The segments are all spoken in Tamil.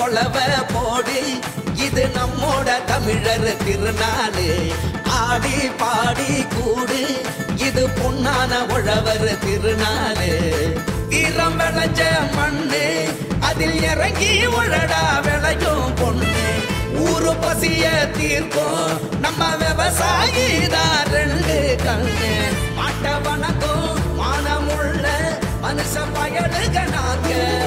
கொலவ போடி. இது நம்மோட தமிழர் திருநாளு. ஆடி பாடி கூடு. இது பொன்னான உழவர் திருநாளு. வீரம் விளைஞ்ச மண்ணு. அதில் இறங்கி உழடா விளையும் பொண்ணு. ஊரு பசிய தீர்க்கும். நம்ம விவசாயி தான் ரெண்டு கண்ணு. மாட்ட வணக்கம் மானமுள்ள மனுஷ பயலுக நாங்க.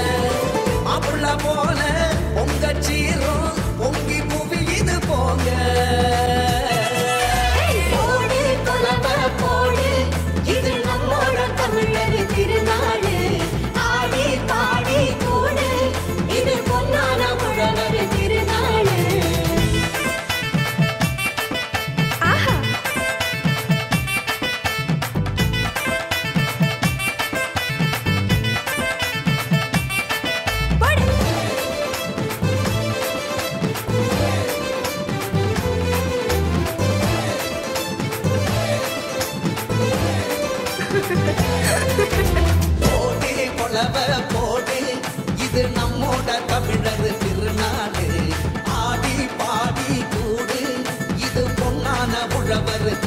போடே கொலவ போடே. இது நம்மோட தமிழர் திருநாடு. ஆடி பாடி கூடு. இது பொன்னான உழவர்